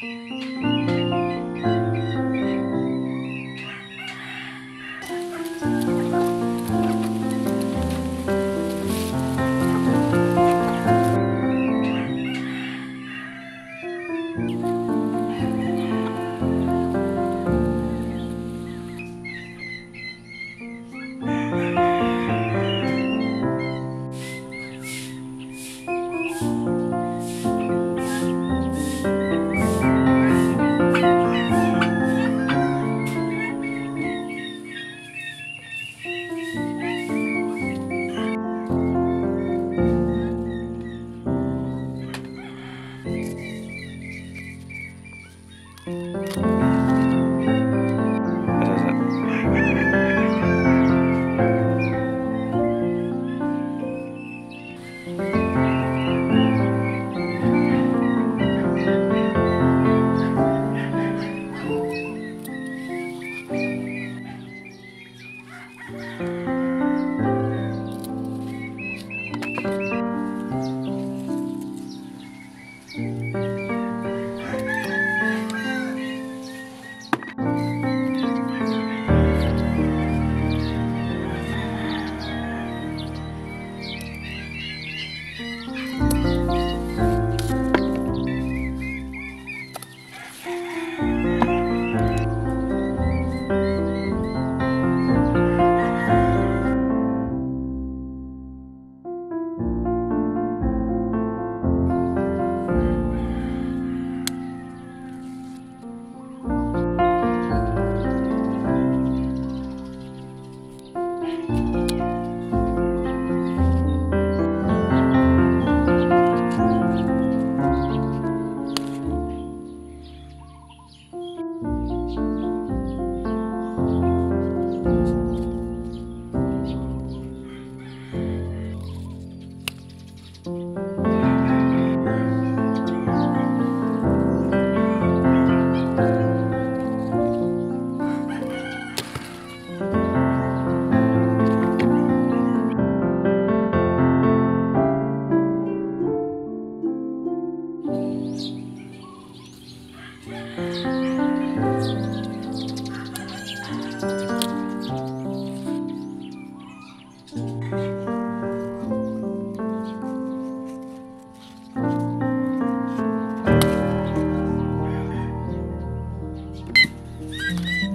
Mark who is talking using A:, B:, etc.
A: Música Thank you. Thank you.